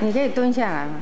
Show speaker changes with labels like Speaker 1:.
Speaker 1: 你可以蹲下来吗？